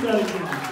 do that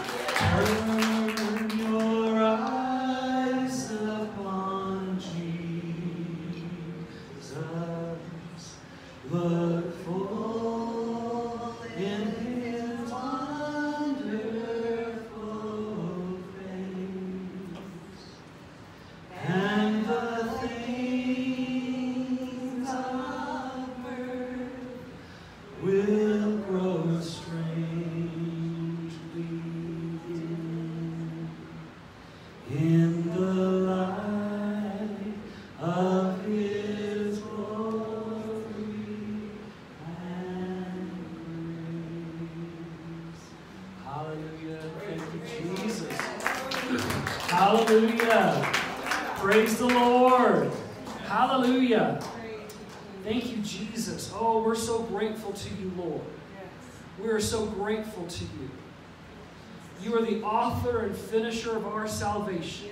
salvation.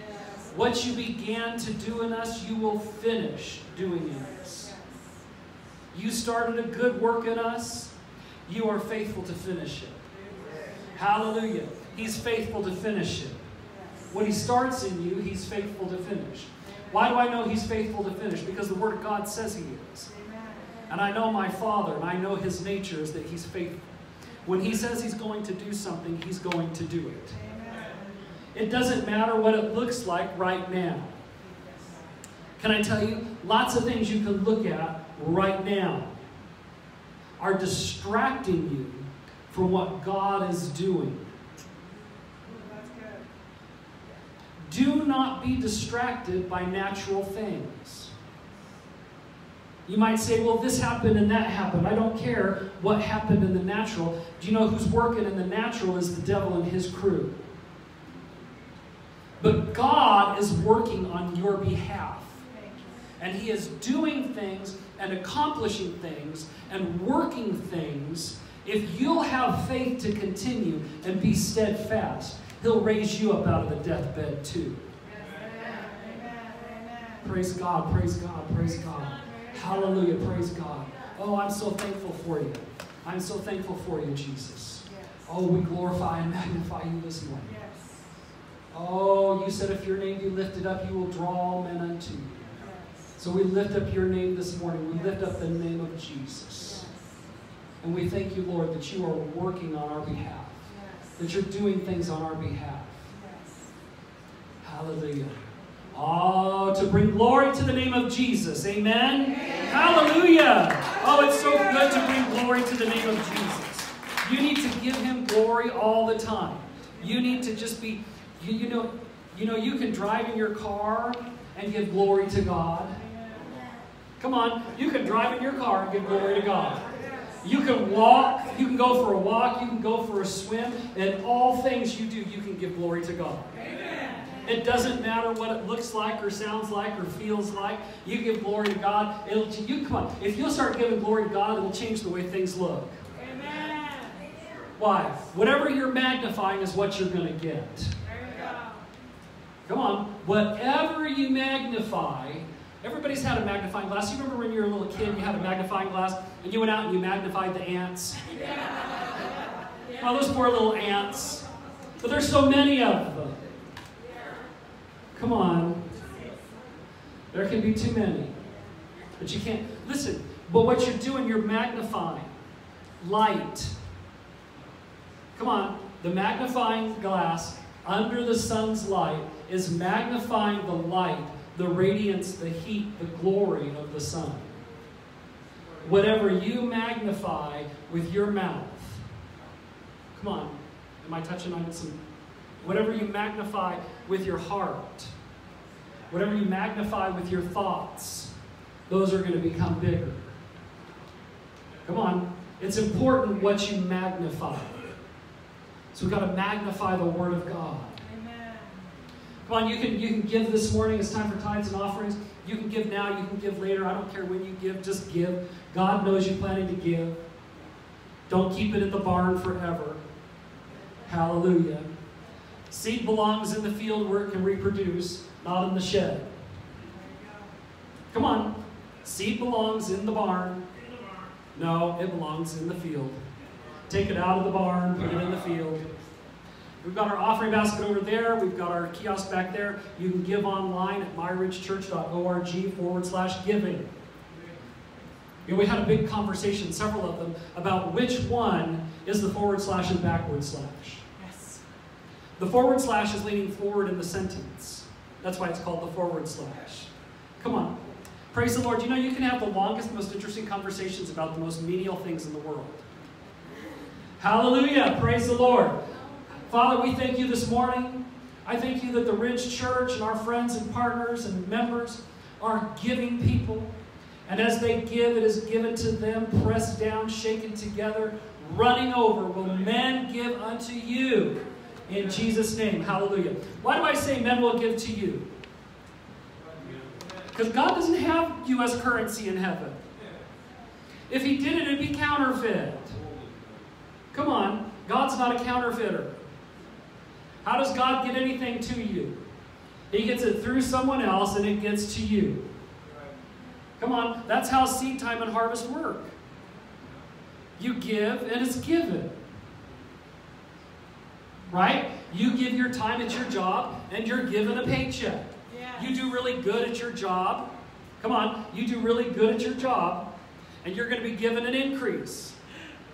What you began to do in us, you will finish doing in us. You started a good work in us, you are faithful to finish it. Hallelujah. He's faithful to finish it. What he starts in you, he's faithful to finish. Why do I know he's faithful to finish? Because the Word of God says he is. And I know my Father, and I know his nature is that he's faithful. When he says he's going to do something, he's going to do it. It doesn't matter what it looks like right now. Can I tell you? Lots of things you can look at right now are distracting you from what God is doing. Do not be distracted by natural things. You might say, well, this happened and that happened. I don't care what happened in the natural. Do you know who's working in the natural is the devil and his crew? But God is working on your behalf. And He is doing things and accomplishing things and working things. If you'll have faith to continue and be steadfast, He'll raise you up out of the deathbed too. Praise God, praise God, praise God. Hallelujah, praise God. Oh, I'm so thankful for you. I'm so thankful for you, Jesus. Oh, we glorify and magnify you this morning. Oh, you said if your name be lifted up, you will draw all men unto you. So we lift up your name this morning. We lift up the name of Jesus. And we thank you, Lord, that you are working on our behalf, that you're doing things on our behalf. Hallelujah. Oh, to bring glory to the name of Jesus. Amen. Hallelujah. Oh, it's so good to bring glory to the name of Jesus. You need to give him glory all the time. You need to just be, you, you know, you know, you can drive in your car and give glory to God. Come on, you can drive in your car and give glory to God. You can walk, you can go for a walk, you can go for a swim, and all things you do, you can give glory to God. It doesn't matter what it looks like or sounds like or feels like. You give glory to God. It'll you come on. If you'll start giving glory to God, it'll change the way things look. Why? Whatever you're magnifying is what you're going to get. Come on. Whatever you magnify, everybody's had a magnifying glass. You remember when you were a little kid, you had a magnifying glass, and you went out and you magnified the ants? Oh, those poor little ants. But there's so many of them. Come on. There can be too many. But you can't. Listen, but what you're doing, you're magnifying. Light. Come on. The magnifying glass under the sun's light is magnifying the light, the radiance, the heat, the glory of the sun. Whatever you magnify with your mouth, come on, am I touching on some? Whatever you magnify with your heart, whatever you magnify with your thoughts, those are going to become bigger. Come on, it's important what you magnify. So we've got to magnify the Word of God. Come on, you can, you can give this morning. It's time for tithes and offerings. You can give now, you can give later. I don't care when you give, just give. God knows you're planning to give. Don't keep it at the barn forever. Hallelujah. Seed belongs in the field where it can reproduce, not in the shed. Come on. Seed belongs in the barn. No, it belongs in the field. Take it out of the barn, put it in the field. We've got our offering basket over there. We've got our kiosk back there. You can give online at myridgechurch.org forward slash giving. You know, we had a big conversation, several of them, about which one is the forward slash and backward slash. Yes. The forward slash is leaning forward in the sentence. That's why it's called the forward slash. Come on. Praise the Lord. You know, you can have the longest, most interesting conversations about the most menial things in the world. Hallelujah. Praise the Lord. Father, we thank you this morning. I thank you that the Ridge Church and our friends and partners and members are giving people. And as they give, it is given to them, pressed down, shaken together, running over. Will men give unto you in Jesus' name? Hallelujah. Why do I say men will give to you? Because God doesn't have U.S. currency in heaven. If He did it, it'd be counterfeit. Come on, God's not a counterfeiter. How does God get anything to you? He gets it through someone else and it gets to you. Come on, that's how seed time and harvest work. You give and it's given. Right? You give your time at your job and you're given a paycheck. Yes. You do really good at your job. Come on, you do really good at your job and you're going to be given an increase.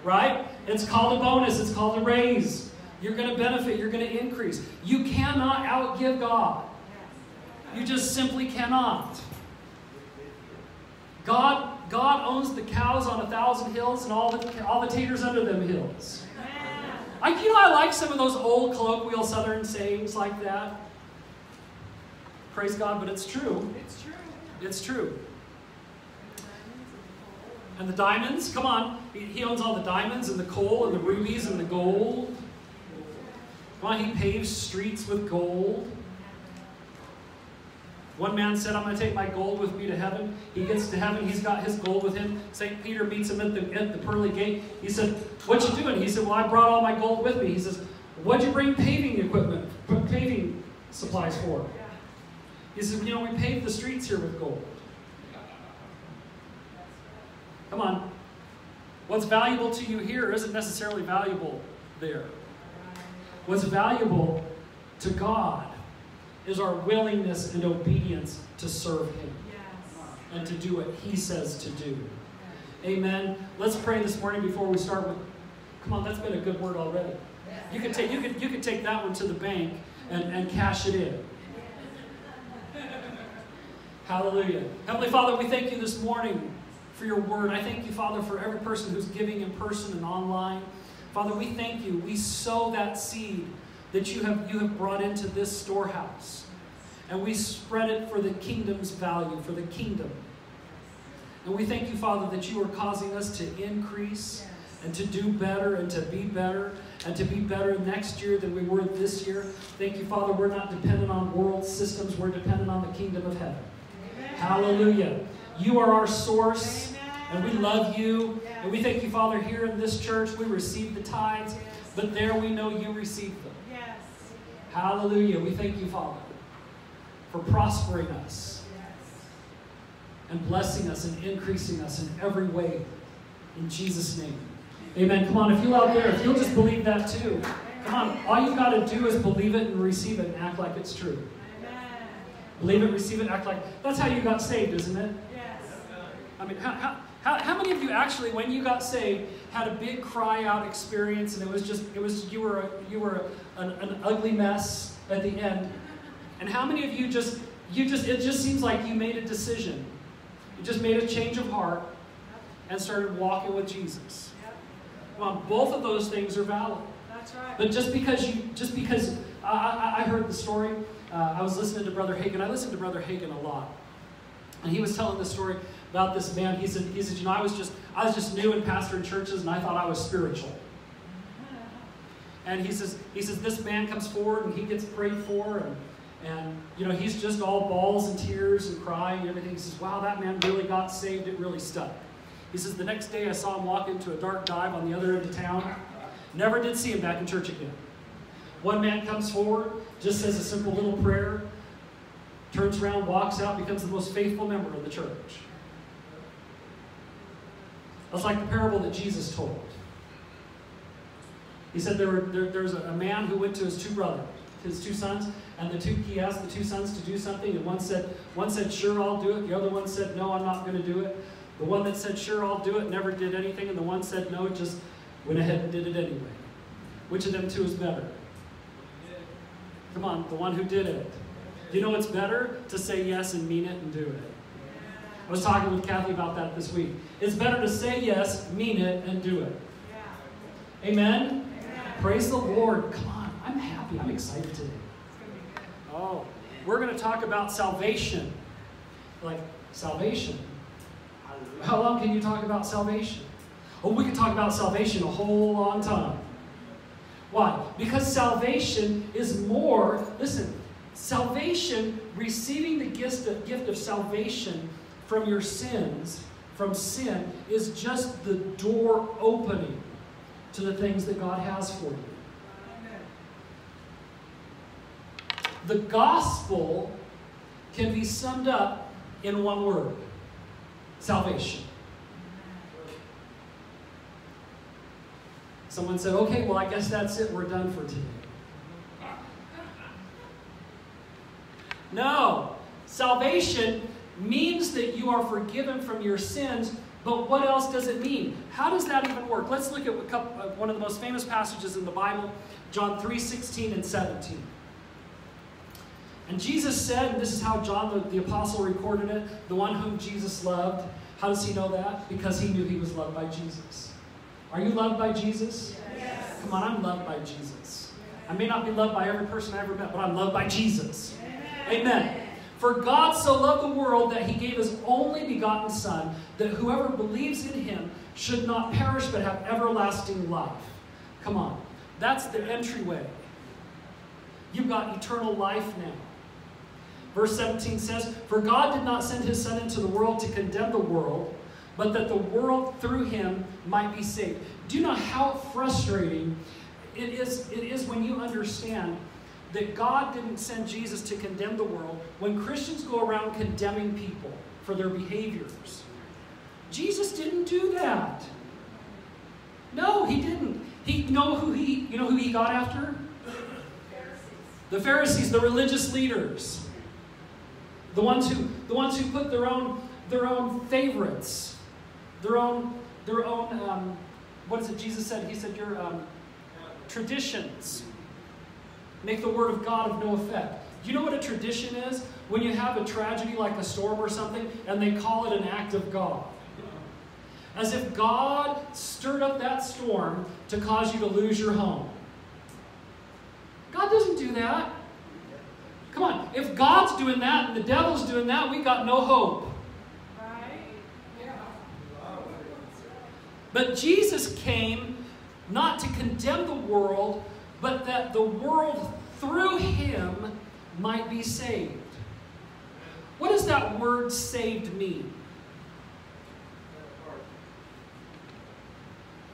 Right? It's called a bonus, it's called a raise. You're going to benefit, you're going to increase. You cannot outgive God. You just simply cannot. God, God owns the cows on a thousand hills and all the, all the taters under them hills. I, you know, I like some of those old colloquial southern sayings like that. Praise God, but it's true. It's true. It's true. And the diamonds, come on. He owns all the diamonds and the coal and the rubies and the gold. On, he paves streets with gold. One man said, I'm going to take my gold with me to heaven. He gets to heaven, he's got his gold with him. St. Peter meets him at the, at the pearly gate. He said, What you doing? He said, Well, I brought all my gold with me. He says, What'd you bring paving equipment, paving supplies for? He says, You know, we paved the streets here with gold. Come on. What's valuable to you here isn't necessarily valuable there. What's valuable to God is our willingness and obedience to serve Him Yes. and to do what He says to do. Amen. Let's pray this morning before we start with. Come on, that's been a good word already. You could take you could you could take that one to the bank and, and cash it in. Hallelujah. Heavenly Father, we thank you this morning for your word. I thank you, Father, for every person who's giving in person and online. Father, we thank you. We sow that seed that you have, you have brought into this storehouse. And we spread it for the kingdom's value, for the kingdom. And we thank you, Father, that you are causing us to increase and to do better and to be better and to be better next year than we were this year. Thank you, Father, we're not dependent on world systems, we're dependent on the kingdom of heaven. Hallelujah. You are our source, and we love you. And we thank you, Father, here in this church, we receive the tithes, but there we know you receive them. Yes. Hallelujah. We thank you, Father, for prospering us and blessing us and increasing us in every way. In Jesus' name. Amen. Come on, if you out there, if you'll just believe that too. Come on, all you've got to do is believe it and receive it and act like it's true. Amen. Believe it, receive it, act like. That's how you got saved, isn't it? Yes. I mean, how, how, how, how many of you actually, when you got saved, had a big cry out experience and it was just, it was, you were, a, you were a, an, an ugly mess at the end? And how many of you just, you just, it just seems like you made a decision. You just made a change of heart and started walking with Jesus. Yep. On, both of those things are valid. That's right. But just because you, just because I, I, I heard the story, uh, I was listening to Brother Hagin. I listened to Brother Hagin a lot, and he was telling the story about this man. He said, he said, you know, I was just, I was just new in pastoring churches, and I thought I was spiritual. And he says, he says, this man comes forward and he gets prayed for, and and you know, he's just all balls and tears and crying and everything. He says, wow, that man really got saved. It really stuck. He says, the next day I saw him walk into a dark dive on the other end of town. Never did see him back in church again. One man comes forward, just says a simple little prayer, turns around, walks out, becomes the most faithful member of the church. That's like the parable that Jesus told. He said there, were, there there's a, a man who went to his two brothers, his two sons, and the two he asked the two sons to do something, and one said one said sure I'll do it, the other one said no I'm not going to do it. The one that said sure I'll do it never did anything, and the one said no just went ahead and did it anyway. Which of them two is better? Come on, the one who did it. You know it's better to say yes and mean it and do it. I was talking with Kathy about that this week. It's better to say yes, mean it, and do it. Amen? Praise the Lord. Come on, I'm happy. I'm excited today. Oh, we're going to talk about salvation. Like, salvation. How long can you talk about salvation? Oh, we could talk about salvation a whole long time. Why? Because salvation is more, listen, salvation, receiving the gift of, gift of salvation from your sins, from sin, is just the door opening to the things that God has for you. The gospel can be summed up in one word salvation. Someone said, okay, well, I guess that's it. We're done for today. No. Salvation means that you are forgiven from your sins, but what else does it mean? How does that even work? Let's look at couple, uh, one of the most famous passages in the Bible, John 3 16 and 17. And Jesus said, and this is how John the, the apostle recorded it, the one whom Jesus loved. How does he know that? Because he knew he was loved by Jesus. Are you loved by Jesus? Yes. Come on, I'm loved by Jesus. I may not be loved by every person I ever met, but I'm loved by Jesus. Amen. Amen. For God so loved the world that he gave his only begotten Son, that whoever believes in him should not perish but have everlasting life. Come on. That's the entryway. You've got eternal life now. Verse 17 says, For God did not send his Son into the world to condemn the world, but that the world through him might be saved. Do you know how frustrating it is, it is when you understand that God didn't send Jesus to condemn the world when Christians go around condemning people for their behaviors? Jesus didn't do that. No, he didn't. He know who he you know who he got after? The Pharisees, the religious leaders. The ones who the ones who put their own their own favorites their own, their own um, what is it Jesus said? He said, your um, traditions make the word of God of no effect. You know what a tradition is? When you have a tragedy like a storm or something, and they call it an act of God. As if God stirred up that storm to cause you to lose your home. God doesn't do that. Come on, if God's doing that and the devil's doing that, we got no hope. But Jesus came not to condemn the world, but that the world through him might be saved. What does that word saved mean?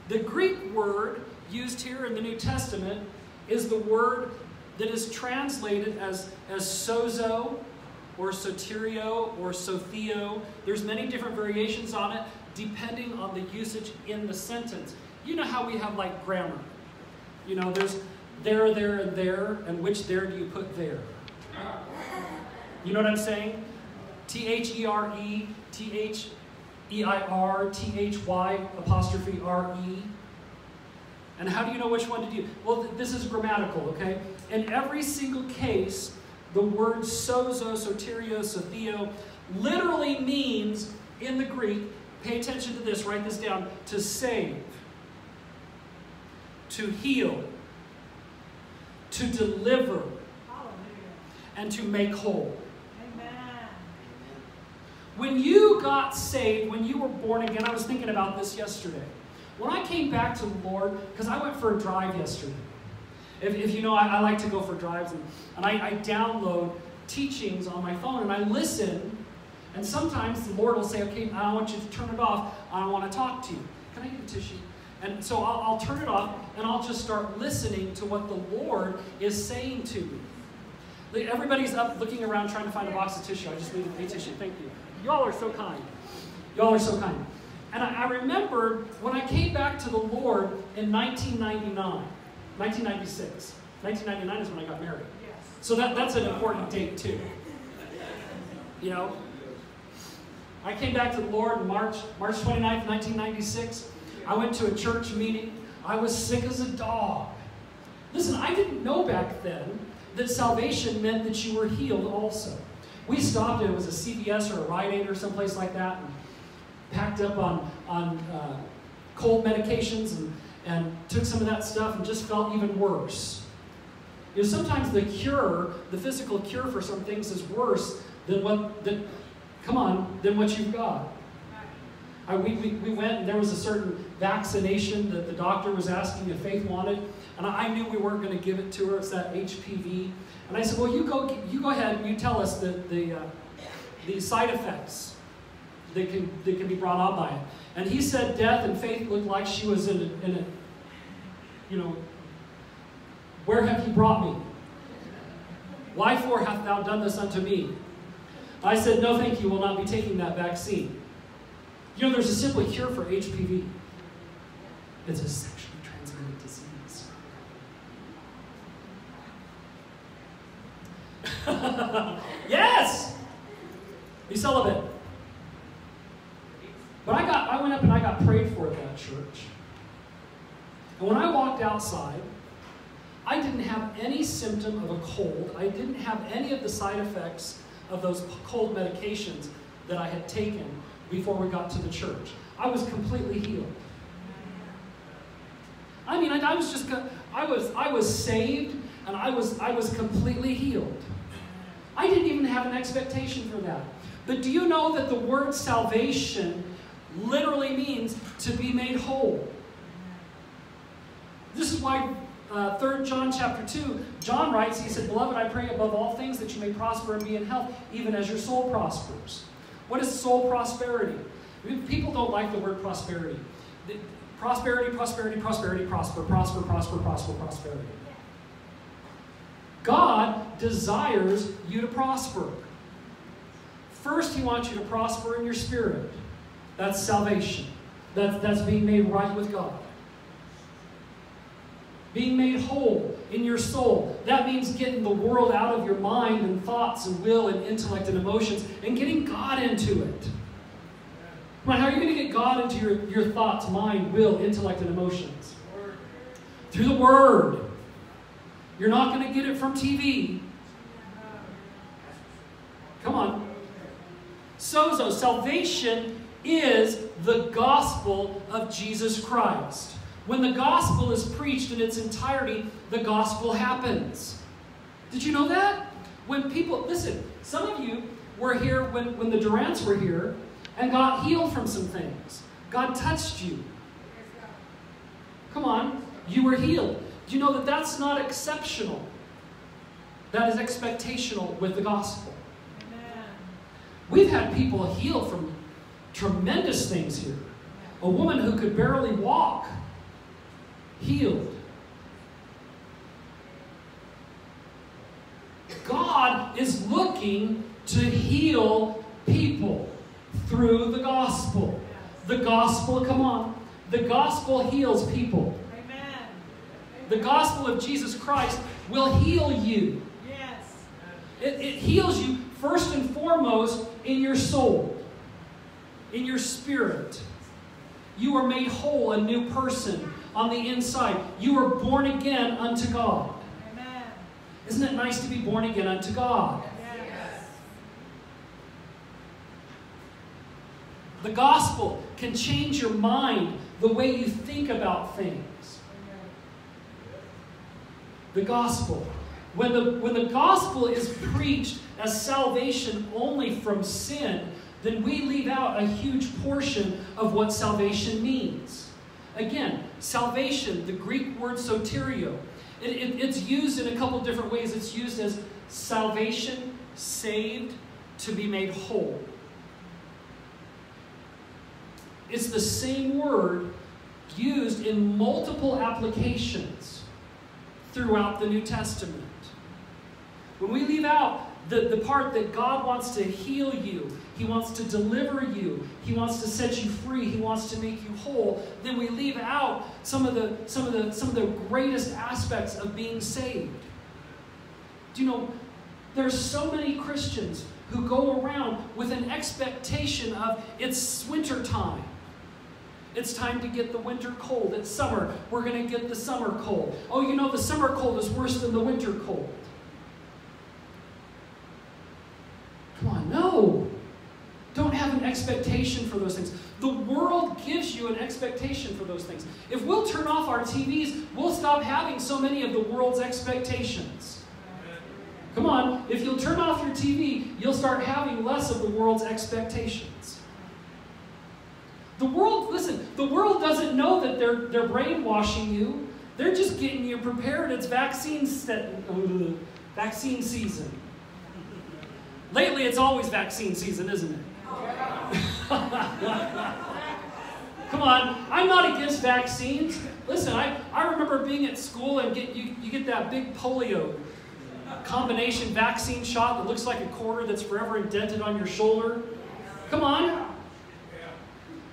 The Greek word used here in the New Testament is the word that is translated as, as sozo or soterio or sotheo. There's many different variations on it depending on the usage in the sentence. You know how we have like grammar. You know, there's there, there, and there, and which there do you put there? You know what I'm saying? T H E R E, T H E I R, T H Y apostrophe R E. And how do you know which one to do? Well, this is grammatical, okay? In every single case, the word sozo, soterio, sotheo literally means in the Greek Pay attention to this, write this down. To save, to heal, to deliver, and to make whole. Amen. When you got saved, when you were born again, I was thinking about this yesterday. When I came back to the Lord, because I went for a drive yesterday. If, if you know, I, I, like to go for drives, and, and I, I download teachings on my phone and I listen and sometimes the Lord will say, okay, I want you to turn it off. I want to talk to you. Can I get a tissue? And so I'll, I'll, turn it off and I'll just start listening to what the Lord is saying to me. Everybody's up looking around trying to find a box of tissue. I just needed a tissue. Thank you. Y'all are so kind. Y'all are so kind. And I, I remember when I came back to the Lord in 1999, 1996. 1999 is when I got married. Yes. So that, that's an important date too. You know? I came back to the Lord in March, March 29th, 1996. I went to a church meeting. I was sick as a dog. Listen, I didn't know back then that salvation meant that you were healed also. We stopped, it was a CVS or a Rite Aid or someplace like that, and packed up on, on uh, cold medications and, and took some of that stuff and just felt even worse. You know, sometimes the cure, the physical cure for some things is worse than what, than, come on, than what you've got. I, we, we, we went and there was a certain vaccination that the doctor was asking if Faith wanted, and I, knew we weren't going to give it to her. It's that HPV. And I said, well, you go, you go ahead and you tell us the, the, uh, the side effects that can, that can be brought on by it. And he said death and Faith looked like she was in a, in a you know, where have you brought me? Why for hath thou done this unto me? I said, no thank you, will not be taking that vaccine. You know, there's a simple cure for HPV. It's a sexually transmitted disease. yes! Be celibate. But I got I went up and I got prayed for at that church. And when I walked outside, I didn't have any symptom of a cold. I didn't have any of the side effects of those cold medications that I had taken before we got to the church. I was completely healed. I mean, I, I was just I was I was saved and I was I was completely healed. I didn't even have an expectation for that. But do you know that the word salvation literally means to be made whole? This is why uh, 3 John chapter 2, John writes, he said, Beloved, I pray above all things that you may prosper and be in health, even as your soul prospers. What is soul prosperity? People don't like the word prosperity. Prosperity, prosperity, prosperity, prosper, prosper, prosper, prosper, prosperity. God desires you to prosper. First, He wants you to prosper in your spirit. That's salvation. That's, that's being made right with God. Being made whole in your soul. That means getting the world out of your mind and thoughts and will and intellect and emotions and getting God into it. Right, how are you going to get God into your, your thoughts, mind, will, intellect, and emotions? Through the Word. You're not going to get it from TV. Come on. Sozo, salvation is the gospel of Jesus Christ. When the gospel is preached in its entirety, the gospel happens. Did you know that? When people, listen, some of you were here when, when the Durants were here and got healed from some things. God touched you. Come on, you were healed. Do you know that that's not exceptional? That is expectational with the gospel. Amen. We've had people healed from tremendous things here. A woman who could barely walk healed. God is looking to heal people through the gospel. The gospel, come on. The gospel heals people. Amen. The gospel of Jesus Christ will heal you. Yes. It, it heals you first and foremost in your soul, in your spirit. You are made whole, a new person on the inside. You are born again unto God. Amen. Isn't it nice to be born again unto God? Yes. The gospel can change your mind, the way you think about things. The gospel. When the, when the gospel is preached as salvation only from sin, then we leave out a huge portion of what salvation means. Again, salvation, the Greek word soterio, it, it, it's used in a couple different ways. It's used as salvation, saved, to be made whole. It's the same word used in multiple applications throughout the New Testament. When we leave out the, the part that God wants to heal you, He wants to deliver you, He wants to set you free, He wants to make you whole, then we leave out some of the some of the some of the greatest aspects of being saved. Do you know there's so many Christians who go around with an expectation of it's winter time. It's time to get the winter cold. It's summer. We're going to get the summer cold. Oh, you know, the summer cold is worse than the winter cold. Come on, no. Don't have an expectation for those things. The world gives you an expectation for those things. If we'll turn off our TVs, we'll stop having so many of the world's expectations. Come on, if you'll turn off your TV, you'll start having less of the world's expectations. The world, listen, the world doesn't know that they're, they're brainwashing you. They're just getting you prepared. It's vaccine, set, vaccine season. Lately, it's always vaccine season, isn't it? Come on, I'm not against vaccines. Listen, I, I remember being at school and get you, you get that big polio combination vaccine shot that looks like a quarter that's forever indented on your shoulder. Come on.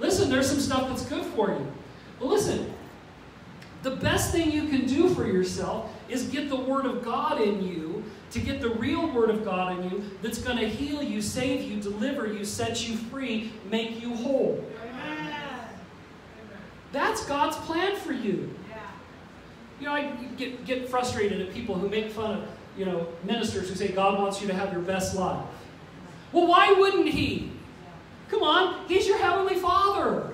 Listen, there's some stuff that's good for you. But listen, the best thing you can do for yourself is get the Word of God in you, to get the real Word of God in you that's going to heal you, save you, deliver you, set you free, make you whole. That's God's plan for you. You know, I get, get frustrated at people who make fun of, you know, ministers who say God wants you to have your best life. Well, why wouldn't He? Come on, He's your Heavenly Father.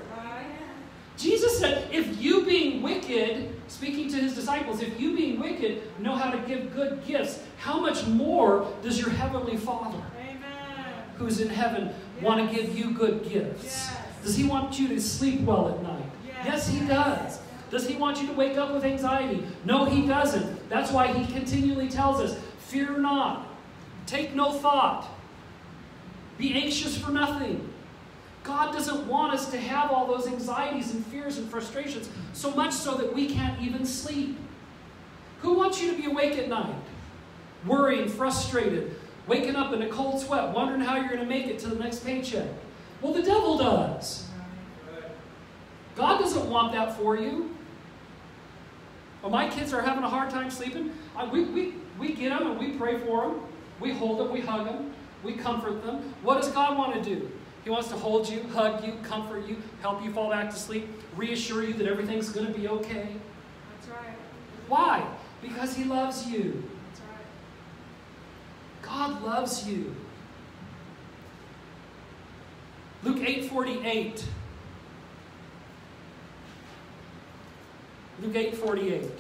Jesus said, if you being wicked, speaking to his disciples, if you being wicked know how to give good gifts, how much more does your heavenly Father, Amen. who's in heaven, yes. want to give you good gifts? Yes. Does he want you to sleep well at night? Yes, yes he does. Does he want you to wake up with anxiety? No, he doesn't. That's why he continually tells us, fear not, take no thought, be anxious for nothing. God doesn't want us to have all those anxieties and fears and frustrations, so much so that we can't even sleep. Who wants you to be awake at night? Worrying, frustrated, waking up in a cold sweat, wondering how you're going to make it to the next paycheck. Well, the devil does. God doesn't want that for you. Well, my kids are having a hard time sleeping. I, we, we, we get them and we pray for them. We hold them, we hug them, we comfort them. What does God want to do? He wants to hold you, hug you, comfort you, help you fall back to sleep, reassure you that everything's going to be okay. That's right. Why? Because He loves you. That's right. God loves you. Luke 8 48. Luke 8 48.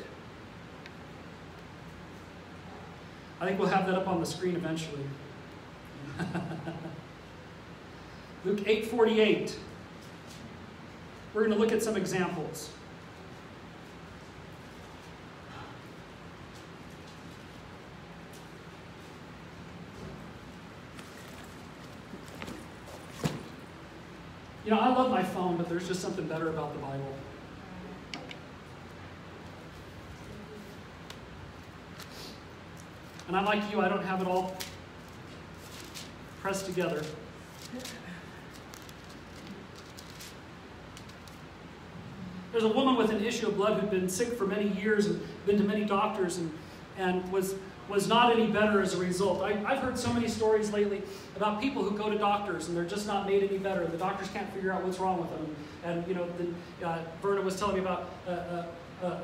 I think we'll have that up on the screen eventually. Luke 8:48. We're going to look at some examples. You know, I love my phone, but there's just something better about the Bible. And I'm like you, I don't have it all pressed together. There's a woman with an issue of blood who'd been sick for many years and been to many doctors and, and was, was not any better as a result. I, have heard so many stories lately about people who go to doctors and they're just not made any better. The doctors can't figure out what's wrong with them. And, you know, the, uh, Verna was telling me about a,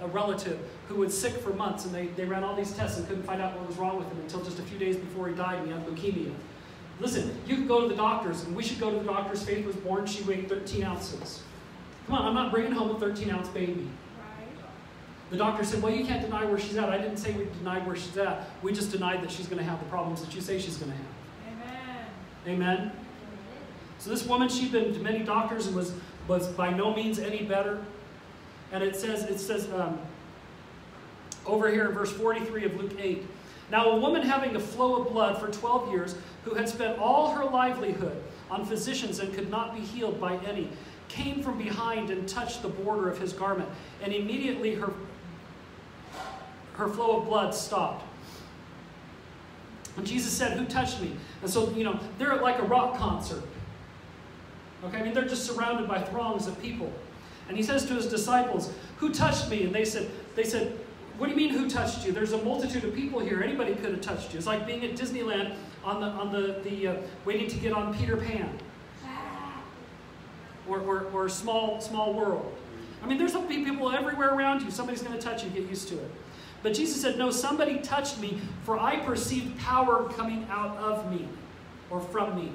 relative who was sick for months and they, they ran all these tests and couldn't find out what was wrong with him until just a few days before he died and he had leukemia. Listen, you can go to the doctors, and we should go to the doctors. Faith was born, she weighed 13 ounces. Come on, I'm not bringing home a 13 ounce baby. The doctor said, Well, you can't deny where she's at. I didn't say we denied where she's at. We just denied that she's going to have the problems that you say she's going to have. Amen. Amen. So this woman, she'd been to many doctors and was, was by no means any better. And it says, it says um, over here in verse 43 of Luke 8. Now, a woman having a flow of blood for 12 years, who had spent all her livelihood on physicians and could not be healed by any, came from behind and touched the border of his garment, and immediately her, her flow of blood stopped. And Jesus said, Who touched me? And so, you know, they're like a rock concert. Okay, I mean, they're just surrounded by throngs of people. And he says to his disciples, Who touched me? And they said, they said, What do you mean who touched you? There's a multitude of people here. Anybody could have touched you. It's like being at Disneyland on the on the, the uh, waiting to get on Peter Pan. Or, or, or small small world. I mean, there's people everywhere around you. Somebody's going to touch you. Get used to it. But Jesus said, No, somebody touched me, for I perceived power coming out of me or from me.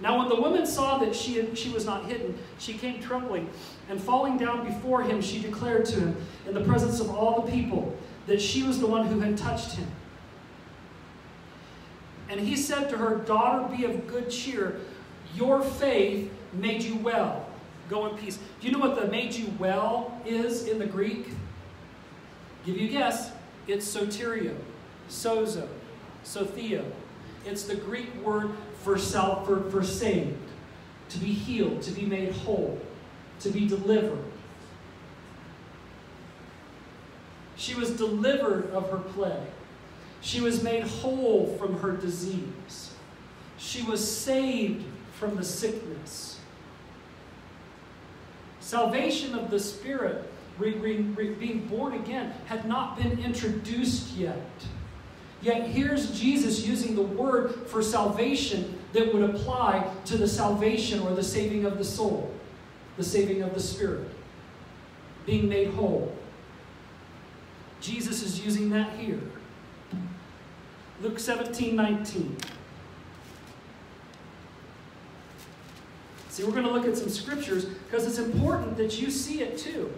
Now, when the woman saw that she, she was not hidden, she came trembling, and falling down before him, she declared to him, in the presence of all the people, that she was the one who had touched him. And he said to her, Daughter, be of good cheer. Your faith made you well. Go in peace. Do you know what the made you well is in the Greek? Give you a guess. It's soterio, sozo, sotheo. It's the Greek word for, self, for, for saved, to be healed, to be made whole, to be delivered. She was delivered of her plague. She was made whole from her disease. She was saved from the sickness. Salvation of the Spirit re, re, re, being born again had not been introduced yet. Yet here's Jesus using the word for salvation that would apply to the salvation or the saving of the soul, the saving of the spirit, being made whole. Jesus is using that here. Luke 17 19. See, we're going to look at some scriptures because it's important that you see it too.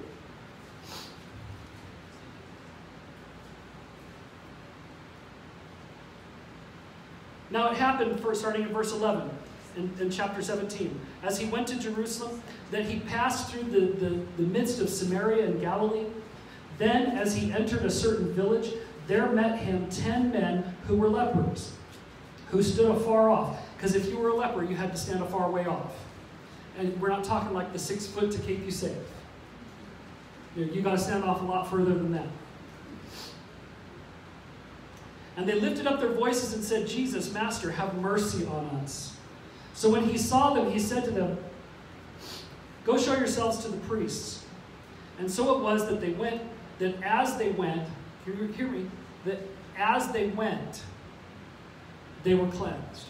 Now it happened, for, starting in verse 11, in, in, chapter 17, as he went to Jerusalem, that he passed through the, the, the midst of Samaria and Galilee. Then, as he entered a certain village, there met him ten men who were lepers, who stood afar off. Because if you were a leper, you had to stand a far way off. And we're not talking like the six foot to keep you safe. You, know, you got to stand off a lot further than that. And they lifted up their voices and said, Jesus, Master, have mercy on us. So when he saw them, he said to them, Go show yourselves to the priests. And so it was that they went, that as they went, hear, hear me, that as they went, they were cleansed.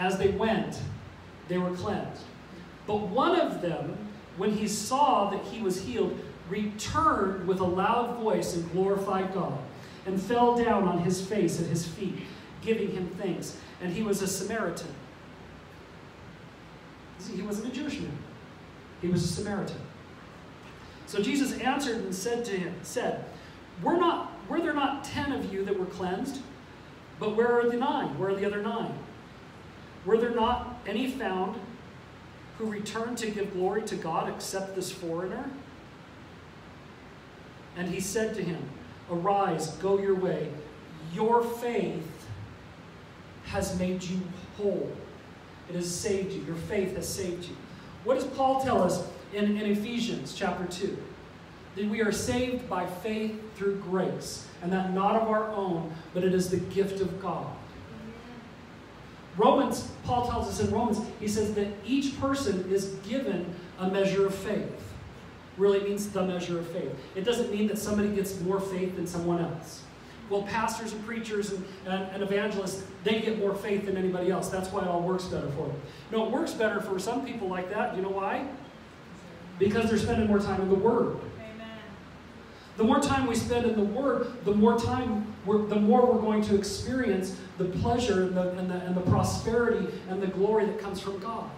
As they went, they were cleansed. But one of them, when he saw that he was healed, returned with a loud voice and glorified God, and fell down on his face at his feet, giving him thanks. And he was a Samaritan. He wasn't a Jewish man. He was a Samaritan. So Jesus answered and said to him, said, Were not were there not ten of you that were cleansed? But where are the nine? Where are the other nine? Were there not any found who returned to give glory to God except this foreigner? And he said to him, Arise, go your way. Your faith has made you whole. It has saved you. Your faith has saved you. What does Paul tell us in, in Ephesians chapter 2? That we are saved by faith through grace, and that not of our own, but it is the gift of God. Romans, Paul tells us in Romans, he says that each person is given a measure of faith really means the measure of faith. It doesn't mean that somebody gets more faith than someone else. Well, pastors and preachers and, and, and, evangelists, they get more faith than anybody else. That's why it all works better for them. No, it works better for some people like that. You know why? Because they're spending more time in the Word. Amen. The more time we spend in the Word, the more time, we're, the more we're going to experience the pleasure and the, and the, and the prosperity and the glory that comes from God.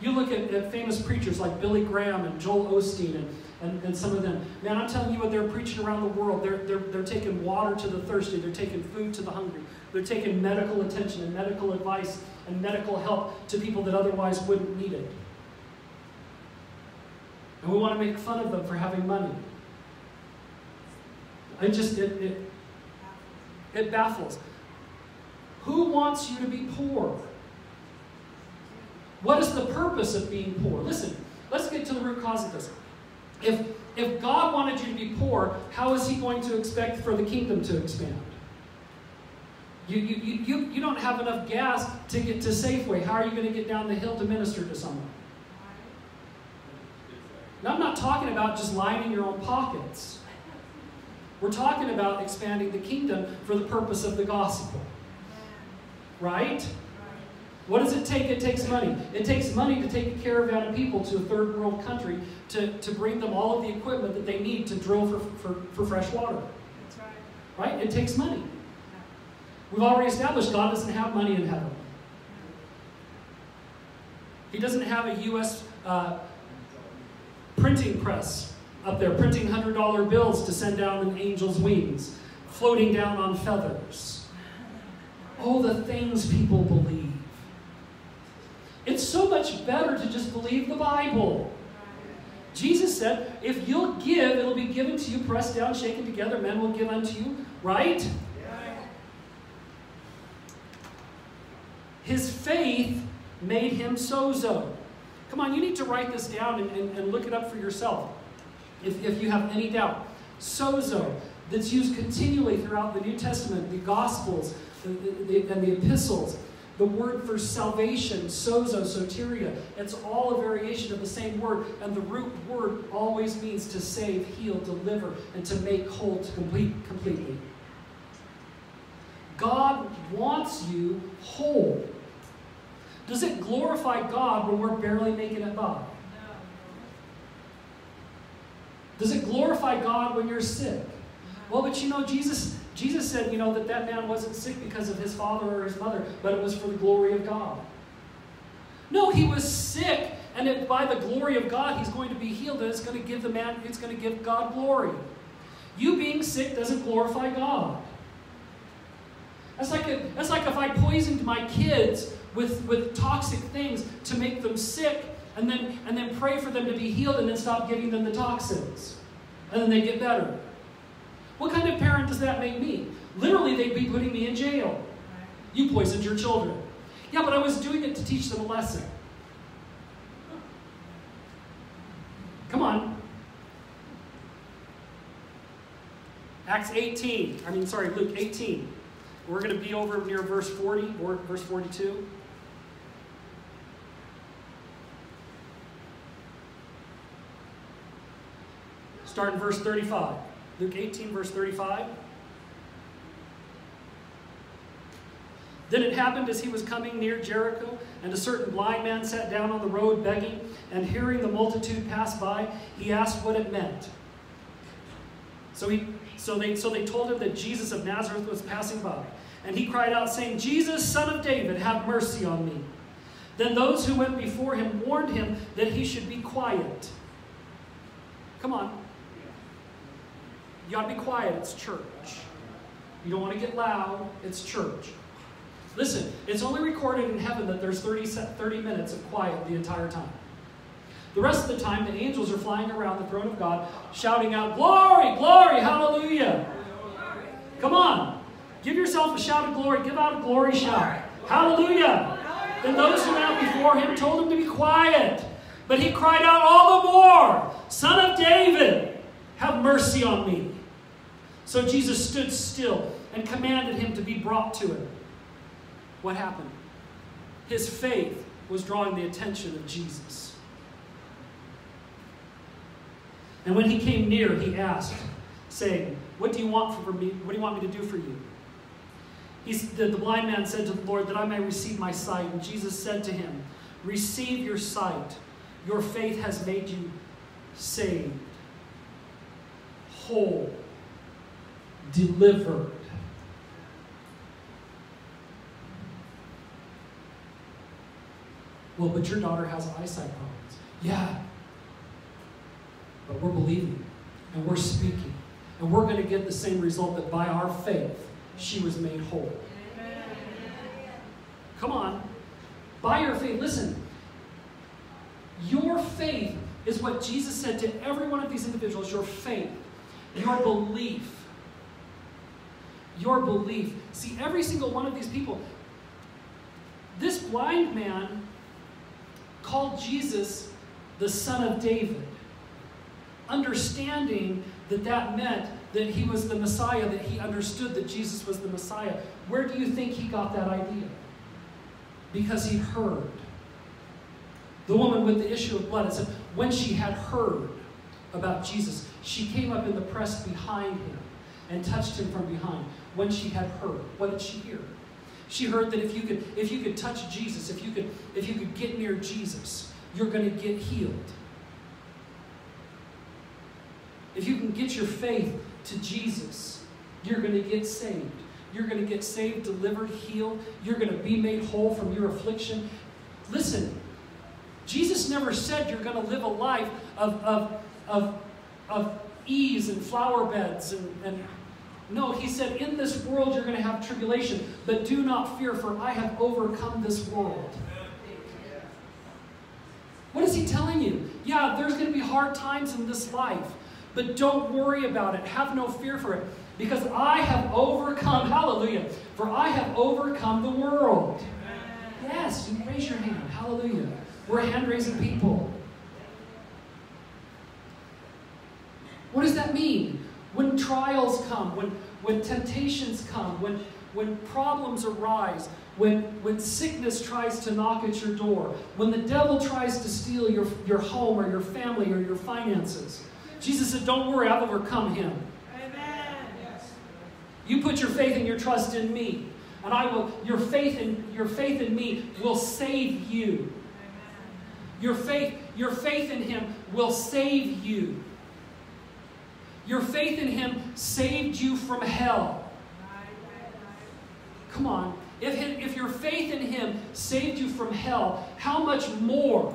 You look at, at, famous preachers like Billy Graham and Joel Osteen and, and, and, some of them. Man, I'm telling you what they're preaching around the world. They're, they're, they're taking water to the thirsty. They're taking food to the hungry. They're taking medical attention and medical advice and medical help to people that otherwise wouldn't need it. And we want to make fun of them for having money. I just, it, it, it baffles. Who wants you to be poor? What is the purpose of being poor? Listen, let's get to the root cause of this. If, if God wanted you to be poor, how is He going to expect for the kingdom to expand? You, you, you, you don't have enough gas to get to Safeway. How are you going to get down the hill to minister to someone? Now, I'm not talking about just lining your own pockets. We're talking about expanding the kingdom for the purpose of the gospel. Right? What does it take? It takes money. It takes money to take a caravan of people to a third world country to, to bring them all of the equipment that they need to drill for, for, for fresh water. That's right. Right? It takes money. We've already established God doesn't have money in heaven. He doesn't have a U.S. Uh, printing press up there, printing $100 bills to send down in angel's wings, floating down on feathers. Oh, the things people believe. It's so much better to just believe the Bible. Jesus said, if you'll give, it'll be given to you, pressed down, shaken together, men will give unto you, right? His faith made him sozo. Come on, you need to write this down and, and, and look it up for yourself if, if you have any doubt. Sozo, that's used continually throughout the New Testament, the Gospels, the, the, and the epistles. The word for salvation, sozo, soteria, it's all a variation of the same word, and the root word always means to save, heal, deliver, and to make whole to complete completely. God wants you whole. Does it glorify God when we're barely making it by? Does it glorify God when you're sick? Well, but you know, Jesus, Jesus said, you know, that that man wasn't sick because of his father or his mother, but it was for the glory of God. No, he was sick, and it, by the glory of God, he's going to be healed, and it's going to give the man, it's going to give God glory. You being sick doesn't glorify God. That's like, a, that's like if I poisoned my kids with, with toxic things to make them sick and then, and then pray for them to be healed and then stop giving them the toxins. And then they get better. What kind of parent does that make me? Literally, they'd be putting me in jail. You poisoned your children. Yeah, but I was doing it to teach them a lesson. Come on. Acts 18. I mean, sorry, Luke 18. We're going to be over near verse 40 or verse 42. Start in verse 35. Luke 18, verse 35. Then it happened as he was coming near Jericho, and a certain blind man sat down on the road begging, and hearing the multitude pass by, he asked what it meant. So, he, so, they, so they told him that Jesus of Nazareth was passing by. And he cried out, saying, Jesus, son of David, have mercy on me. Then those who went before him warned him that he should be quiet. Come on. You got to be quiet. It's church. You don't want to get loud. It's church. Listen, it's only recorded in heaven that there's 30, 30 minutes of quiet the entire time. The rest of the time, the angels are flying around the throne of God, shouting out, Glory, glory, hallelujah. Come on. Give yourself a shout of glory. Give out a glory shout. Hallelujah. Then those who went out before him told him to be quiet. But he cried out all the more, Son of David, have mercy on me. So Jesus stood still and commanded him to be brought to him. What happened? His faith was drawing the attention of Jesus. And when he came near, he asked, saying, What do you want from me? What do you want me to do for you? He, the, the blind man said to the Lord, That I may receive my sight. And Jesus said to him, Receive your sight. Your faith has made you saved, whole, delivered. Well, but your daughter has eyesight problems. Yeah. But we're believing and we're speaking. And we're going to get the same result that by our faith, she was made whole. Come on. By your faith, listen. Your faith is what Jesus said to every one of these individuals your faith, your belief. Your belief. See, every single one of these people, this blind man called Jesus the Son of David. understanding that that meant that he was the Messiah, that he understood that Jesus was the Messiah. Where do you think he got that idea? Because he heard. The woman with the issue of blood, it said, when she had heard about Jesus, she came up in the press behind him and touched him from behind. When she had heard, what did she hear? She heard that if you could, if you could touch Jesus, if you could, if you could get near Jesus, you're going to get healed. If you can get your faith to Jesus, you're going to get saved. You're going to get saved, delivered, healed. You're going to be made whole from your affliction. Listen, Jesus never said you're going to live a life of, of, of, of ease and flower beds and, and no, he said, In this world you're going to have tribulation, but do not fear, for I have overcome this world. What is he telling you? Yeah, there's going to be hard times in this life, but don't worry about it. Have no fear for it, because I have overcome, hallelujah, for I have overcome the world. Yes, you raise your hand, hallelujah. We're hand raising people. What does that mean? When trials come, when, when temptations come, when, when problems arise, when, when sickness tries to knock at your door, when the devil tries to steal your, your home or your family or your finances, Jesus said, Don't worry, I've overcome him. Amen. Yes. You put your faith and your trust in me, and I will your faith in your faith in me will save you. Amen. Your faith, your faith in him will save you. Your faith in Him saved you from hell. Come on. If, if your faith in Him saved you from hell, how much more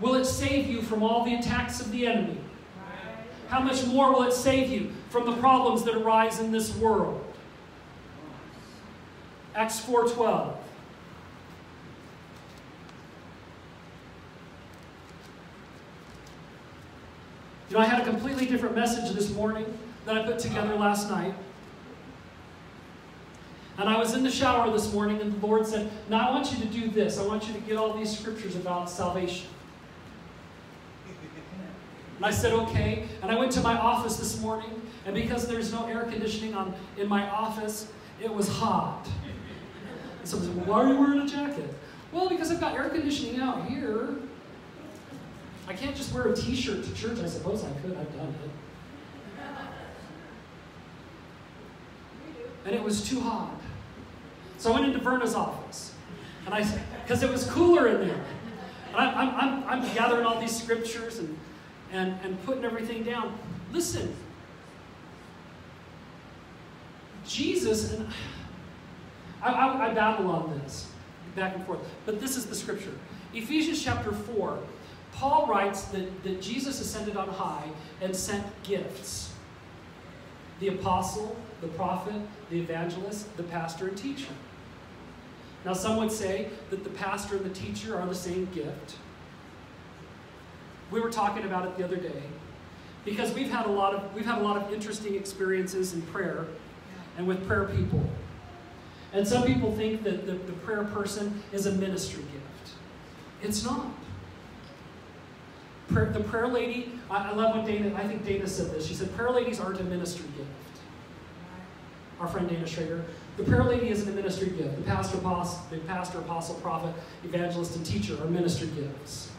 will it save you from all the attacks of the enemy? How much more will it save you from the problems that arise in this world? Acts 4:12 You know, I had a completely different message this morning that I put together last night. And I was in the shower this morning, and the Lord said, Now I want you to do this. I want you to get all these scriptures about salvation. And I said, Okay. And I went to my office this morning, and because there's no air conditioning on, in my office, it was hot. And someone said, why are you wearing a jacket? Well, because I've got air conditioning out here. I can't just wear a t shirt to church. I suppose I could. I've done it. And it was too hot. So I went into Verna's office. And I because it was cooler in there. And I, I'm, I'm, I'm gathering all these scriptures and, and, and putting everything down. Listen, Jesus, and I, I, I battle on this back and forth, but this is the scripture. Ephesians chapter 4 Paul writes that, that Jesus ascended on high and sent gifts the apostle, the prophet, the evangelist, the pastor, and teacher. Now, some would say that the pastor and the teacher are the same gift. We were talking about it the other day because we've had a lot of we've had a lot of interesting experiences in prayer and with prayer people. And some people think that the, the prayer person is a ministry gift. It's not prayer, the prayer lady, I, I love what Dana, I think Dana said this. She said, prayer ladies aren't a ministry gift. Our friend Dana Schrader. The prayer lady isn't a ministry gift. The pastor, apostle, the pastor, apostle, prophet, evangelist, and teacher are ministry gifts.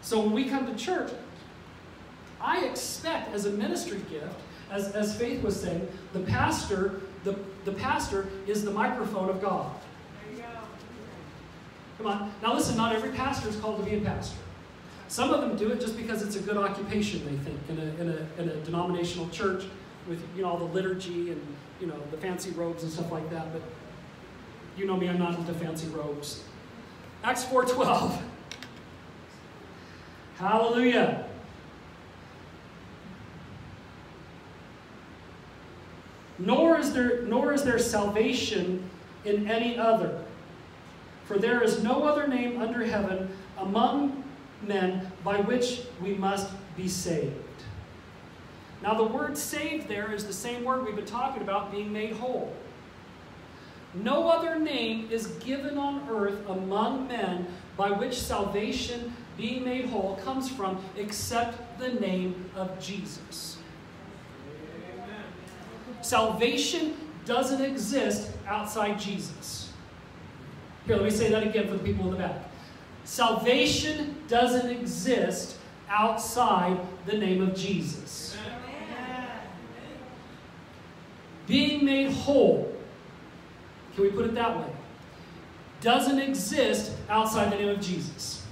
So when we come to church, I expect as a ministry gift, as, as Faith was saying, the pastor, the, the pastor is the microphone of God. Come on. Now listen, not every pastor is called to be a pastor. Some of them do it just because it's a good occupation, they think, in a, in a, in a denominational church with you know all the liturgy and you know the fancy robes and stuff like that. But you know me, I'm not into fancy robes. Acts 4:12. Hallelujah. Nor is there nor is there salvation in any other. For there is no other name under heaven among men by which we must be saved. Now, the word saved there is the same word we've been talking about being made whole. No other name is given on earth among men by which salvation being made whole, comes from except the name of Jesus. Salvation doesn't exist outside Jesus. Here, let me say that again for the people in the back. Salvation doesn't exist outside the name of Jesus. Being made whole, can we put it that way? Doesn't exist outside the name of Jesus.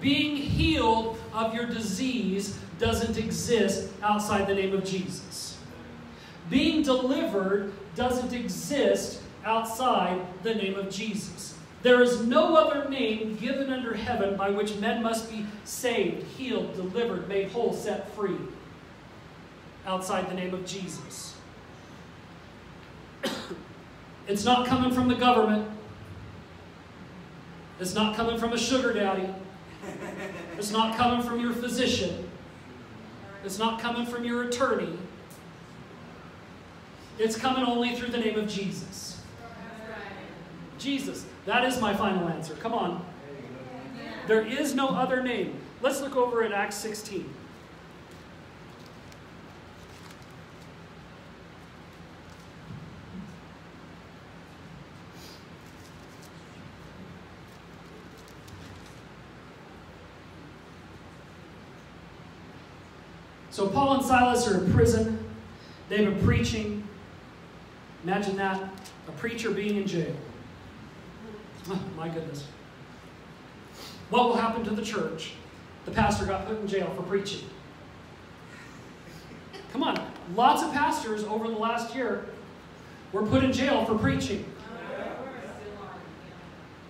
Being healed of your disease doesn't exist outside the name of Jesus. Being delivered doesn't exist outside the name of Jesus. There is no other name given under heaven by which men must be saved, healed, delivered, made whole, set free outside the name of Jesus. it's not coming from the government. It's not coming from a sugar daddy. It's not coming from your physician. It's not coming from your attorney. It's coming only through the name of Jesus. Jesus. That is my final answer. Come on. There is no other name. Let's look over at Acts 16. So Paul and Silas are in prison. They've been preaching. Imagine that a preacher being in jail. Oh, my goodness. What will happen to the church? The pastor got put in jail for preaching. Come on. Lots of pastors over the last year were put in jail for preaching.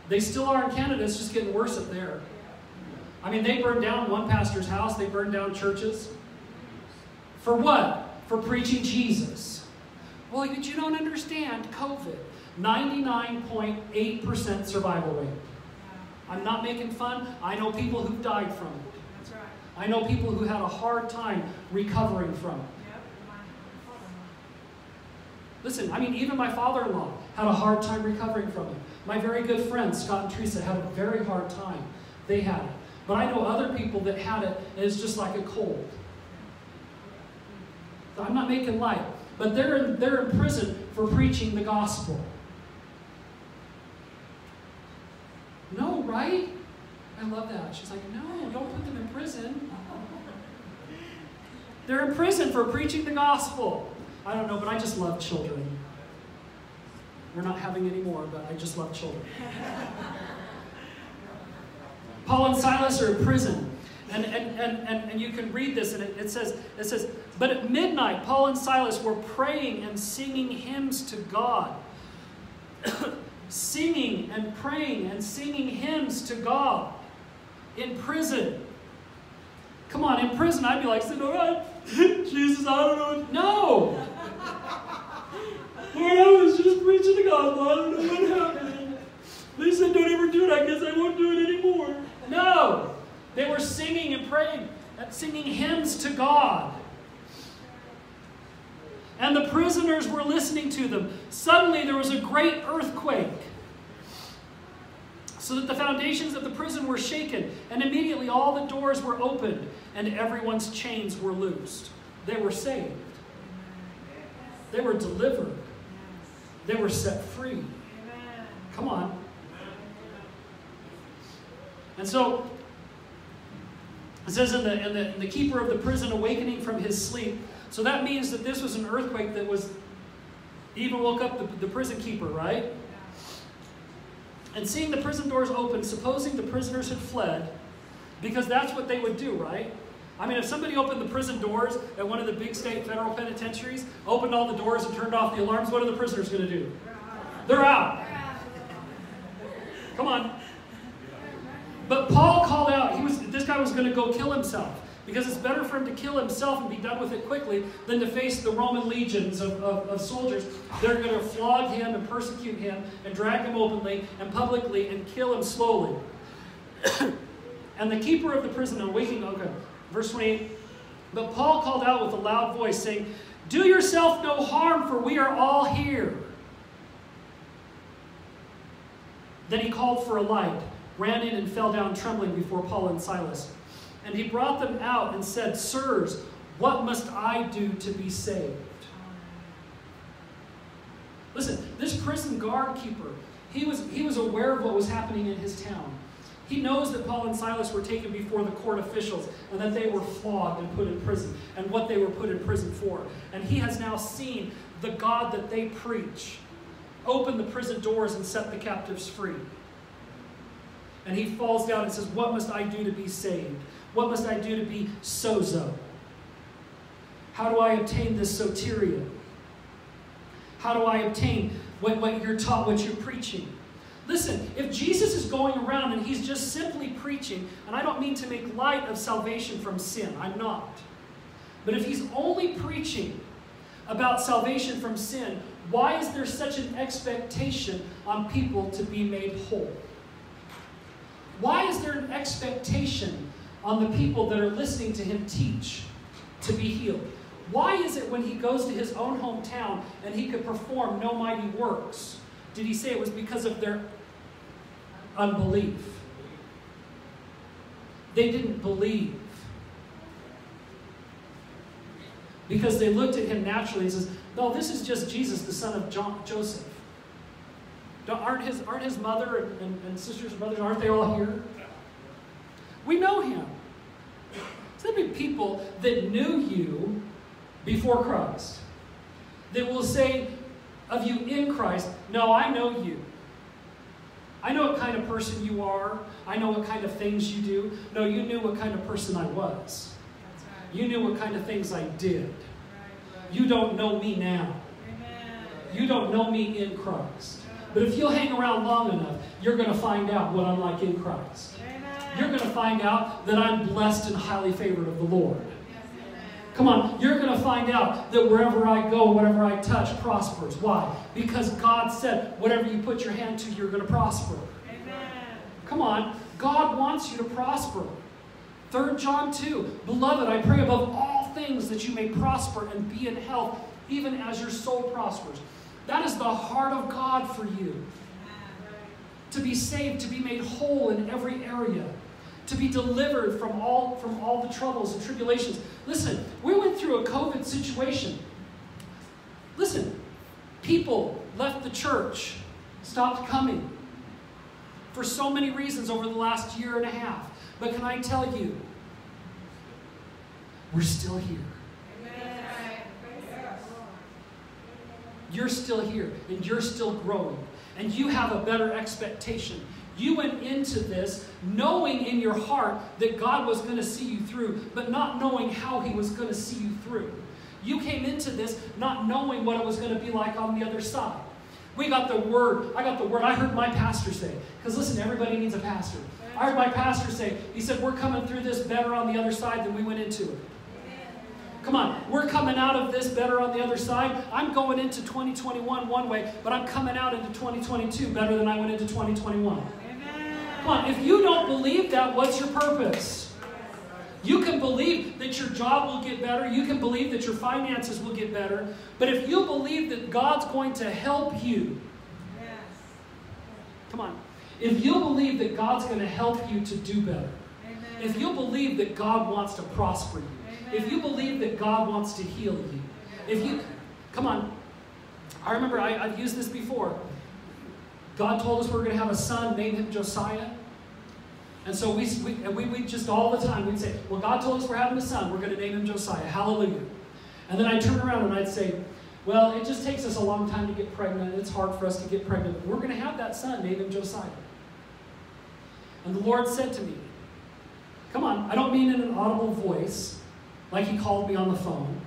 They still are in Canada, it's just getting worse up there. I mean, they burned down one pastor's house, they burned down churches. For what? For preaching Jesus. Well, you don't understand COVID. 99.8% survival rate. I'm not making fun. I know people who've died from it. That's right. I know people who had a hard time recovering from it. Yep. Listen, I mean, even my father in law had a hard time recovering from it. My very good friends, Scott and Teresa, had a very hard time. They had it. But I know other people that had it, and it's just like a cold. I'm not making light. But they're in, they're in prison for preaching the gospel. No, right? I love that. She's like, no, don't put them in prison. They're in prison for preaching the gospel. I don't know, but I just love children. We're not having any more, but I just love children. Paul and Silas are in prison. And, and, and, and, and you can read this, and it, it says, it says, But at midnight, Paul and Silas were praying and singing hymns to God. Singing and praying and singing hymns to God in prison. Come on, in prison, I'd be like, uh, all right, Jesus, I don't know. No! I was just preaching the gospel. I don't know what happened. They said, don't ever do it. I guess I won't do it anymore. No! They were singing and praying, and singing hymns to God. And the prisoners were listening to them. Suddenly there was a great earthquake, so that the foundations of the prison were shaken, and immediately all the doors were opened, and everyone's chains were loosed. They were saved, they were delivered, they were set free. Come on. And so it says, in the, in the, in the keeper of the prison awakening from his sleep. So that means that this was an earthquake that was, even woke up the, the prison keeper, right? And seeing the prison doors open, supposing the prisoners had fled, because that's what they would do, right? I mean, if somebody opened the prison doors at one of the big state federal penitentiaries, opened all the doors and turned off the alarms, what are the prisoners going to do? They're out. Come on. But Paul called out, he was, this guy was going to go kill himself. Because it's better for him to kill himself and be done with it quickly than to face the Roman legions of, of, of soldiers. They're going to flog him and persecute him and drag him openly and publicly and kill him slowly. and the keeper of the prison, awaking, okay, verse 28. But Paul called out with a loud voice, saying, Do yourself no harm, for we are all here. Then he called for a light ran in and fell down trembling before Paul and Silas. And he brought them out and said, Sirs, what must I do to be saved? Listen, this prison guard keeper, he was, he was aware of what was happening in his town. He knows that Paul and Silas were taken before the court officials and that they were flogged and put in prison and what they were put in prison for. And he has now seen the God that they preach open the prison doors and set the captives free. And he falls down and says, What must I do to be saved? What must I do to be sozo? How do I obtain this soteria? How do I obtain what, what you're taught, what you're preaching? Listen, if Jesus is going around and he's just simply preaching, and I don't mean to make light of salvation from sin, I'm not. But if he's only preaching about salvation from sin, why is there such an expectation on people to be made whole? Why is there an expectation on the people that are listening to him teach to be healed? Why is it when he goes to his own hometown and he could perform no mighty works? Did he say it was because of their unbelief? They didn't believe. Because they looked at him naturally and says, No, this is just Jesus, the son of John, Joseph. Aren't his, aren't his mother and, and, and sisters and brothers, aren't they all here? We know him. There'll be people that knew you before Christ that will say of you in Christ, No, I know you. I know what kind of person you are. I know what kind of things you do. No, you knew what kind of person I was. Right. You knew what kind of things I did. Right, right. You don't know me now. Amen. You don't know me in Christ. But if you'll hang around long enough, you're going to find out what I'm like in Christ. You're going to find out that I'm blessed and highly favored of the Lord. Come on, you're going to find out that wherever I go, whatever I touch prospers. Why? Because God said, whatever you put your hand to, you're going to prosper. Amen. Come on, God wants you to prosper. 3 John 2 Beloved, I pray above all things that you may prosper and be in health, even as your soul prospers. That is the heart of God for you. To be saved, to be made whole in every area to be delivered from all, from all the troubles and tribulations. Listen, we went through a COVID situation. Listen, people left the church, stopped coming for so many reasons over the last year and a half. But can I tell you, we're still here. You're still here, and you're still growing, and you have a better expectation you went into this knowing in your heart that God was going to see you through, but not knowing how He was going to see you through. You came into this not knowing what it was going to be like on the other side. We got the word. I got the word. I heard my pastor say, because listen, everybody needs a pastor. I heard my pastor say, he said, We're coming through this better on the other side than we went into it. Come on, we're coming out of this better on the other side. I'm going into 2021 one way, but I'm coming out into 2022 better than I went into 2021. Come on, if you don't believe that, what's your purpose? You can believe that your job will get better. You can believe that your finances will get better. But if you believe that God's going to help you, come on. If you believe that God's going to help you to do better, if you believe that God wants to prosper you, if you believe that God wants to heal you, if you, come on. I remember I, I've used this before. God told us we are going to have a son, name him Josiah. And so we, we, we, we just all the time, we'd say, well, God told us we're having a son. We're going to name him Josiah. Hallelujah. And then I'd turn around and I'd say, well, it just takes us a long time to get pregnant. It's hard for us to get pregnant. But we're going to have that son, name him Josiah. And the Lord said to me, come on, I don't mean in an audible voice, like he called me on the phone.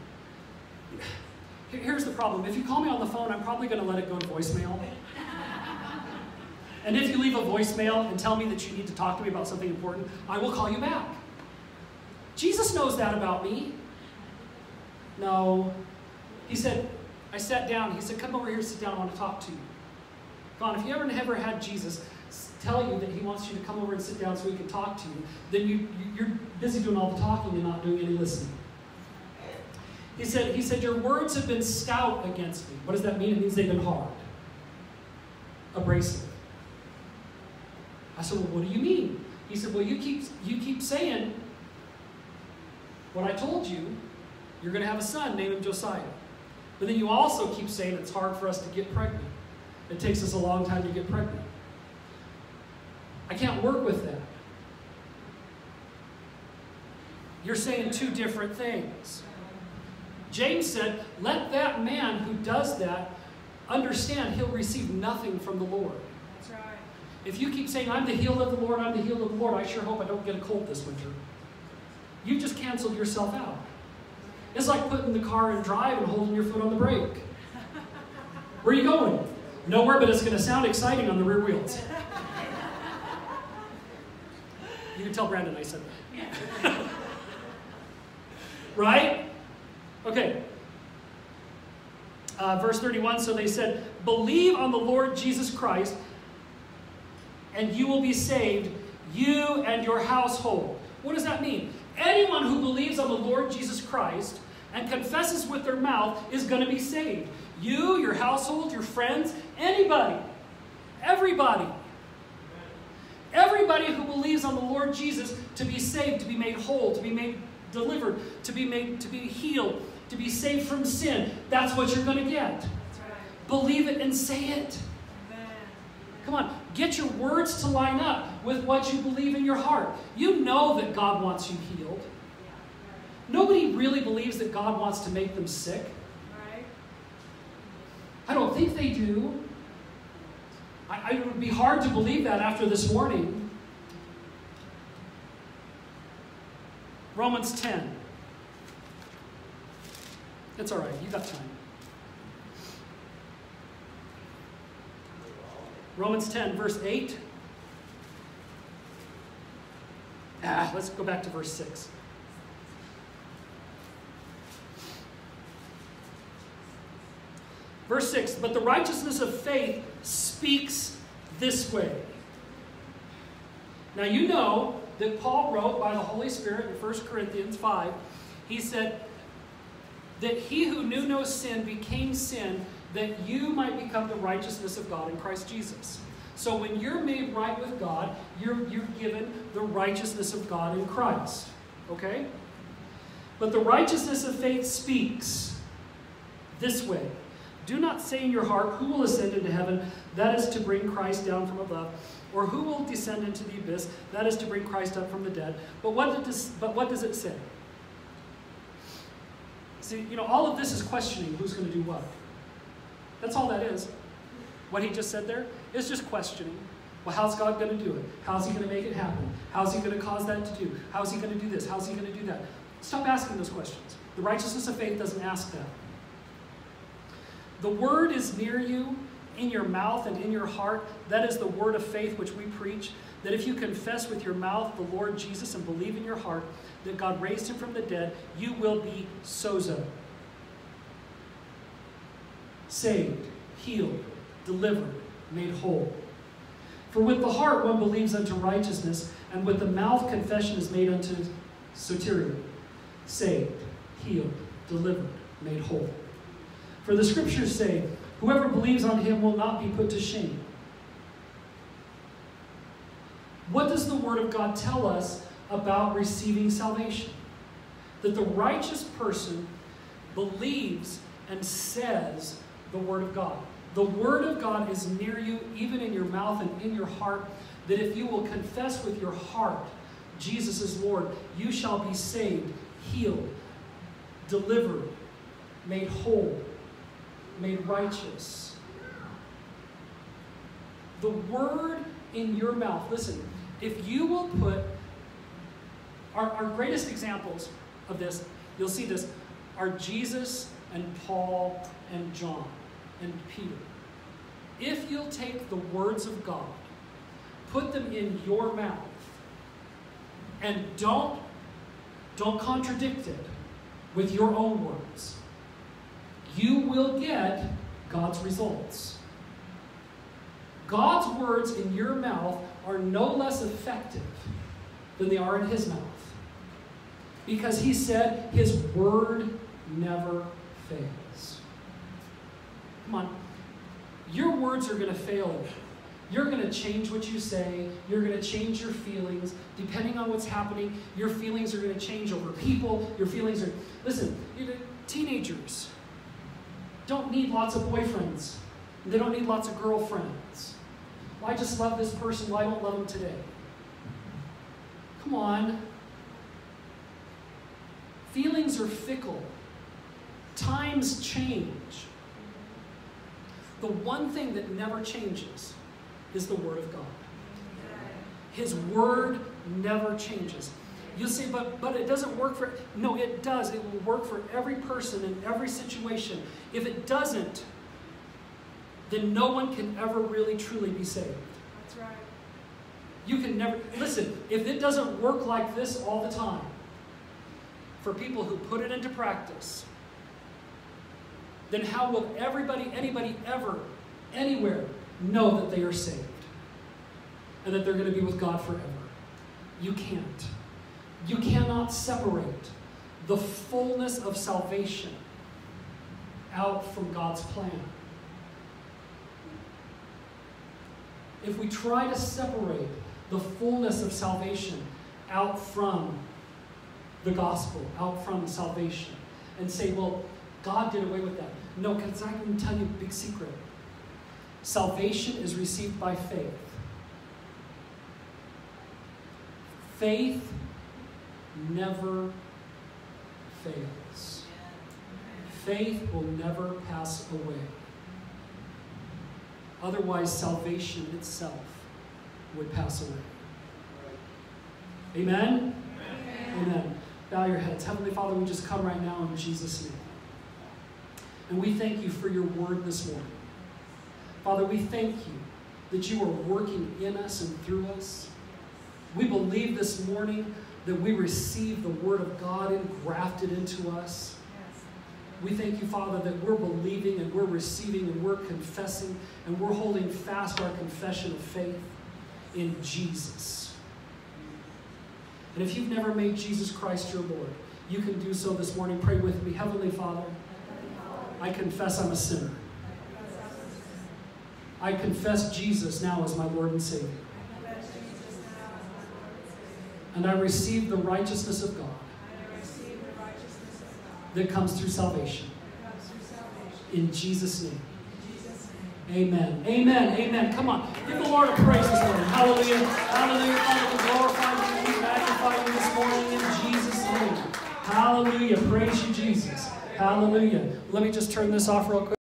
Here's the problem. If you call me on the phone, I'm probably going to let it go to voicemail. And if you leave a voicemail and tell me that you need to talk to me about something important, I will call you back. Jesus knows that about me. No. He said, I sat down. He said, Come over here, sit down. I want to talk to you. On, if you ever never had Jesus tell you that he wants you to come over and sit down so he can talk to you, then you, you're busy doing all the talking and not doing any listening. He said, he said, Your words have been stout against me. What does that mean? It means they've been hard, abrasive. I said, Well, what do you mean? He said, Well, you keep, you keep saying what I told you. You're going to have a son, name him Josiah. But then you also keep saying it's hard for us to get pregnant. It takes us a long time to get pregnant. I can't work with that. You're saying two different things. James said, Let that man who does that understand he'll receive nothing from the Lord. That's right. If you keep saying, I'm the healed of the Lord, I'm the healed of the Lord, I sure hope I don't get a cold this winter. You just canceled yourself out. It's like putting the car in drive and holding your foot on the brake. Where are you going? Nowhere, but it's going to sound exciting on the rear wheels. You can tell Brandon I said that. right? Okay. Uh, verse 31 So they said, Believe on the Lord Jesus Christ, and you will be saved, you and your household. What does that mean? Anyone who believes on the Lord Jesus Christ and confesses with their mouth is going to be saved. You, your household, your friends, anybody, everybody. Everybody who believes on the Lord Jesus to be saved, to be made whole, to be made delivered, to be made to be healed, to be saved from sin, that's what you're going to get. Right. Believe it and say it. Amen. Come on, get your words to line up with what you believe in your heart. You know that God wants you healed. Nobody really believes that God wants to make them sick. Right? I don't think they do. I, it would be hard to believe that after this morning. Romans 10. It's all right, you got time. Romans 10, verse 8. Ah, let's go back to verse 6. Verse 6 But the righteousness of faith speaks this way. Now you know that Paul wrote by the Holy Spirit in 1 Corinthians 5, he said that he who knew no sin became sin that you might become the righteousness of God in Christ Jesus. So when you're made right with God, you're, you're given the righteousness of God in Christ. Okay? But the righteousness of faith speaks this way Do not say in your heart, Who will ascend into heaven? That is to bring Christ down from above. Or who will descend into the abyss? That is to bring Christ up from the dead. But what, does, but what does it say? See, you know, all of this is questioning who's going to do what. That's all that is. What he just said there is just questioning. Well, how's God going to do it? How's he going to make it happen? How's he going to cause that to do? How's he going to do this? How's he going to do that? Stop asking those questions. The righteousness of faith doesn't ask that. The word is near you, in your mouth and in your heart. That is the word of faith which we preach. That if you confess with your mouth the Lord Jesus and believe in your heart that God raised him from the dead, you will be sozo. Saved, healed, delivered, made whole. For with the heart one believes unto righteousness, and with the mouth confession is made unto soteria. Saved, healed, delivered, made whole. For the scriptures say, Whoever believes on him will not be put to shame. What does the Word of God tell us about receiving salvation? That the righteous person believes and says the Word of God. The Word of God is near you, even in your mouth and in your heart, that if you will confess with your heart Jesus is Lord, you shall be saved, healed, delivered, made whole, made righteous. The Word in your mouth, listen, if you will put our, our greatest examples of this, you'll see this, are Jesus and Paul and John and Peter. If you'll take the words of God, put them in your mouth, and don't, don't contradict it with your own words, you will get God's results. God's words in your mouth are no less effective than they are in His mouth. Because He said His word never fails. Come on. Your words are going to fail. you're going to change what you say. You're going to change your feelings. Depending on what's happening, your feelings are going to change over people. Your feelings are. Listen, teenagers don't need lots of boyfriends, they don't need lots of girlfriends. I just love this person. I don't love them today. Come on. Feelings are fickle. Times change. The one thing that never changes is the Word of God. His Word never changes. You say, but but it doesn't work for no, it does. It will work for every person in every situation. If it doesn't, then no one can ever really truly be saved. That's right. You can never listen, if it doesn't work like this all the time, for people who put it into practice, then how will everybody, anybody ever, anywhere know that they are saved? And that they're going to be with God forever? You can't. You cannot separate the fullness of salvation out from God's plan. If we try to separate the fullness of salvation out from the gospel, out from salvation, and say, well, God did away with that. No, because I can tell you a big secret. Salvation is received by faith. Faith never fails. Faith will never pass away. Otherwise, salvation itself would pass away. Amen? Amen? Amen. Bow your heads. Heavenly Father, we just come right now in Jesus' name. And we thank you for your word this morning. Father, we thank you that you are working in us and through us. We believe this morning that we receive the word of God engrafted into us. We thank you, Father, that we're believing and we're receiving and we're confessing and we're holding fast our confession of faith in Jesus. And if you've never made Jesus Christ your Lord, you can do so this morning. Pray with me. Heavenly Father, I confess I'm a sinner. I confess Jesus now as my Lord and Savior. And I receive the righteousness of God that comes through salvation. In Jesus' name. In Jesus' name. Amen. Amen. Amen. Come on. Give the Lord a praise this morning. Hallelujah. Hallelujah. Father, we glorify you. We magnify you this morning in Jesus' name. Hallelujah. Praise you, Jesus. Hallelujah. Let me just turn this off real quick.